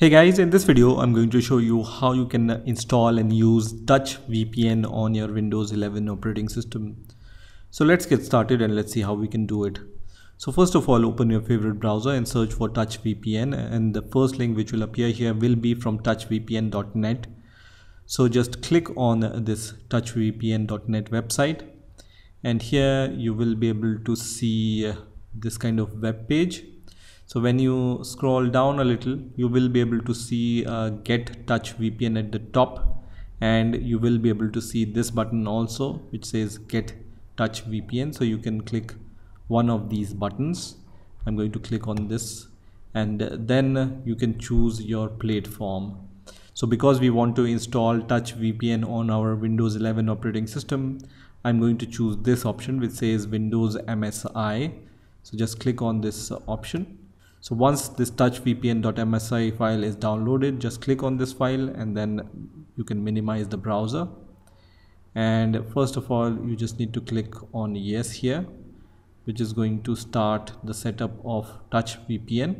Hey guys, in this video I'm going to show you how you can install and use Touch VPN on your Windows 11 operating system. So let's get started and let's see how we can do it. So first of all open your favorite browser and search for Touch VPN and the first link which will appear here will be from touchvpn.net. So just click on this touchvpn.net website and here you will be able to see this kind of web page so when you scroll down a little you will be able to see uh, get touch VPN at the top and you will be able to see this button also which says get touch VPN so you can click one of these buttons. I'm going to click on this and then you can choose your platform. So because we want to install touch VPN on our Windows 11 operating system I'm going to choose this option which says Windows MSI so just click on this option so once this touchvpn.msi file is downloaded just click on this file and then you can minimize the browser and first of all you just need to click on yes here which is going to start the setup of TouchVPN.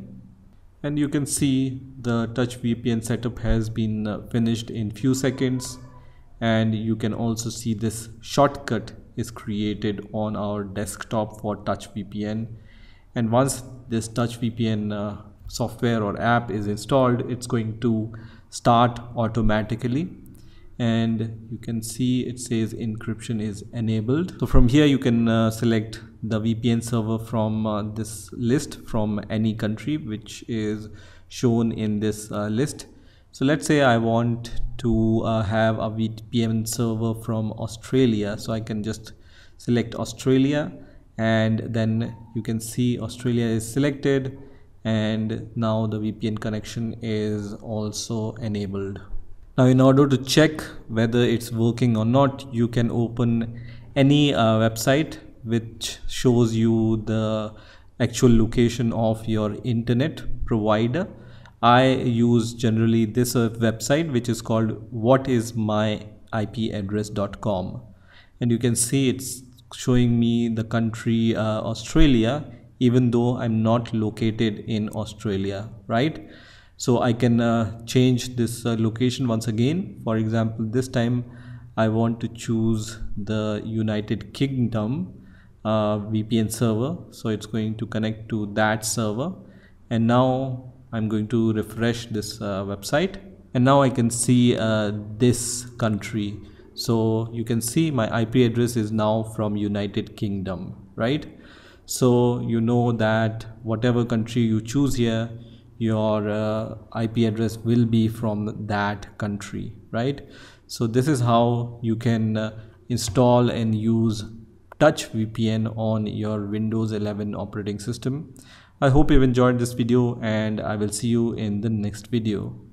and you can see the TouchVPN setup has been uh, finished in few seconds and you can also see this shortcut is created on our desktop for TouchVPN. and once this touch VPN uh, software or app is installed it's going to start automatically. And you can see it says encryption is enabled. So from here you can uh, select the VPN server from uh, this list from any country which is shown in this uh, list. So let's say I want to uh, have a VPN server from Australia. So I can just select Australia and then you can see Australia is selected and now the VPN connection is also enabled. Now in order to check whether it's working or not you can open any uh, website which shows you the actual location of your internet provider. I use generally this uh, website which is called whatismyipaddress.com and you can see it's showing me the country uh, Australia even though I'm not located in Australia right? So I can uh, change this uh, location once again. For example this time I want to choose the United Kingdom uh, VPN server. So it's going to connect to that server. And now I'm going to refresh this uh, website. And now I can see uh, this country so you can see my IP address is now from United Kingdom right? So you know that whatever country you choose here your uh, IP address will be from that country right? So this is how you can uh, install and use touch VPN on your Windows 11 operating system. I hope you've enjoyed this video and I will see you in the next video